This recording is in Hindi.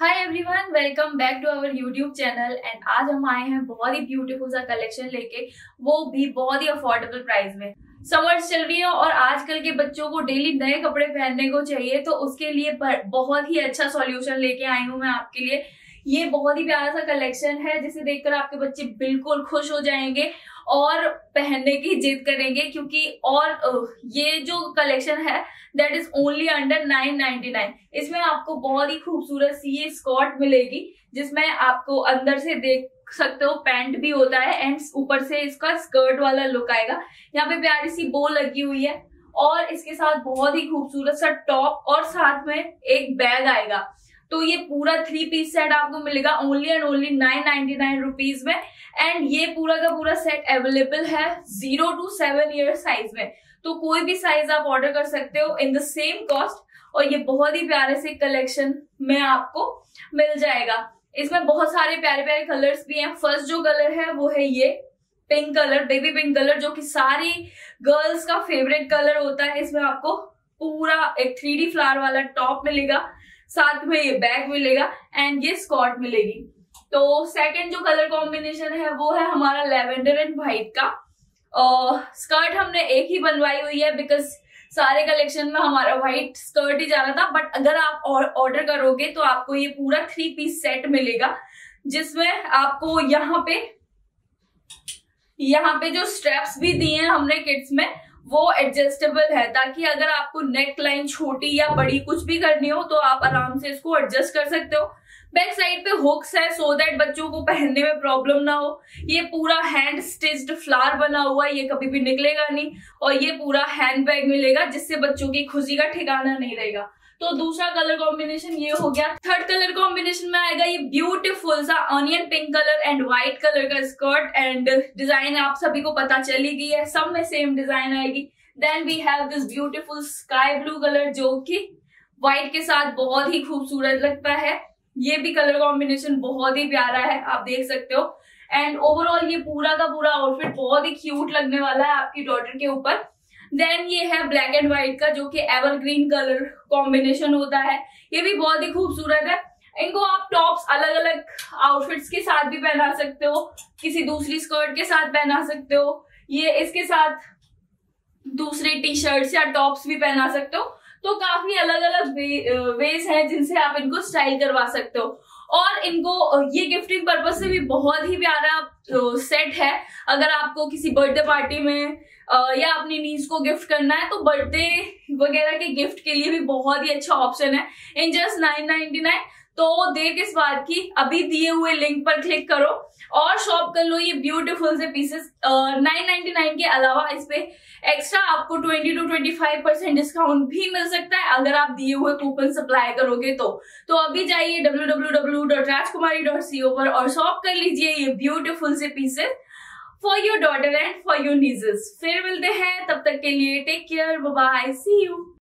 Hi everyone welcome back to our YouTube channel and आज हम आए हैं बहुत ही ब्यूटीफुल सा कलेक्शन लेके, वो भी बहुत ही अफोर्डेबल प्राइस में। समर्स चल रही है और आजकल के बच्चों को डेली नए कपड़े पहनने को चाहिए तो उसके लिए बहुत ही अच्छा सॉल्यूशन लेके आई हूँ मैं आपके लिए। ये बहुत ही प्यारा सा कलेक्शन है, जिसे देखकर आपके बच्चे बिल्कुल खुश हो जाएँगे और पहनने की जिद करेंगे, क्योंकि और ये जो कलेक्शन है that is only under nine ninety nine इसमें आपको बहुत ही खूबसूरत सी ये स्कॉट मिलेगी, जिसमें आपको अंदर से देख सकते हो पैंट भी होता है एंड ऊपर से इसका स्कर्ट वाला लुक आएगा। यहाँ पे प्यारी सी बो लगी हुई है, और इसके साथ बहुत ही खूबसूरत सा टॉप और साथ में एक बैग आएगा। तो ये पूरा थ्री पीस सेट आपको मिलेगा only and only nine ninety nine rupees में। एंड ये पूरा का पूरा सेट अवेलेबल है zero to seven year size में। तो कोई भी साइज़ आप ऑर्डर कर सकते हो इन द सेम कॉस्ट और ये बहुत ही प्यारे से कलेक्शन में आपको मिल जाएगा। इसमें बहुत सारे प्यारे प्यारे कलर्स भी हैं। फ़र्स्ट जो कलर है वो है ये pink colour baby pink colour जो कि सारी गर्ल्स का फेवरेट कलर होता है। इसमें आपको पूरा एक थ्री फ्लावर वाला टॉप मिलेगा। साथ में ये बैग मिलेगा एंड ये स्कॉट मिलेगी। तो सेकंड जो कलर कॉम्बिनेशन है, वो है हमारा लेवेंडर एंड व्हाइट का। और स्कर्ट हमने एक ही बनवाई हुई है बिकॉज़ सारे कलेक्शन में हमारा व्हाइट स्कर्ट ही जाना था। बट अगर आप ऑर्डर करोगे तो आपको ये पूरा थ्री पीस सेट मिलेगा, जिसमें आपको यहाँ पे यहाँ पे जो स्ट्रेप्स भी दिए हैं हमने किड्स में वो एडजस्टेबल है, ताकि अगर आपको नेक लाइन छोटी या बड़ी कुछ भी करनी हो तो आप आराम से इसको एडजस्ट कर सकते हो। बैक साइड पे हुक्स है सो दैट बच्चों को पहनने में प्रॉब्लम ना हो। ये पूरा हैंड स्टिच्ड फ्लावर बना हुआ है, ये कभी भी निकलेगा नहीं, और ये पूरा हैंड बैग मिलेगा, जिससे बच्चों की खुशी का ठिकाना नहीं रहेगा। तो दूसरा कलर कॉम्बिनेशन ये हो गया। थर्ड कलर कॉम्बिनेशन में आएगा ये ब्यूटीफुल सा onion pink colour and white colour का स्कर्ट एंड डिज़ाइन आप सभी को पता चली गई है, सब में सेम डिज़ाइन आएगी। Then we have this beautiful sky blue colour जो कि व्हाइट के साथ बहुत ही खूबसूरत लगता है। ये भी कलर कॉम्बिनेशन बहुत ही प्यारा है, आप देख सकते हो। एंड ओवरऑल ये पूरा का पूरा आउटफिट बहुत ही क्यूट लगने वाला है आपकी डॉटर के ऊपर। देन ये है ब्लैक एंड व्हाइट का जो कि एवरग्रीन कलर कॉम्बिनेशन होता है। ये भी बहुत ही खूबसूरत है। इनको आप टॉप्स अलग अलग आउटफिट्स के साथ भी पहना सकते हो। किसी दूसरी स्कर्ट के साथ पहना सकते हो। ये इसके साथ दूसरे टी शर्ट्स या टॉप्स भी पहना सकते हो। तो काफ़ी अलग अलग वे, वेज है जिनसे आप इनको स्टाइल करवा सकते हो। और इनको ये गिफ्टिंग पर्पज से भी बहुत ही प्यारा सेट है। अगर आपको किसी बर्थडे पार्टी में या अपनी नीज को गिफ्ट करना है तो बर्थडे वगैरह के गिफ्ट के लिए भी बहुत ही अच्छा ऑप्शन है। In just nine ninety nine तो देर किस बात की अभी दिए हुए लिंक पर क्लिक करो और शॉप कर लो ये ब्यूटीफुल से पीसेस नाइन नाइनटी नाइन के अलावा इस पे एक्स्ट्रा आपको twenty to twenty five percent discount भी मिल सकता है अगर आप दिए हुए कूपन सप्लाई करोगे तो। तो अभी जाइए W W W dot Rajkumari dot CO पर और शॉप कर लीजिए ये ब्यूटीफुल से pieces for your daughter and for your nieces फिर मिलते हैं, तब तक के लिए take care bye see you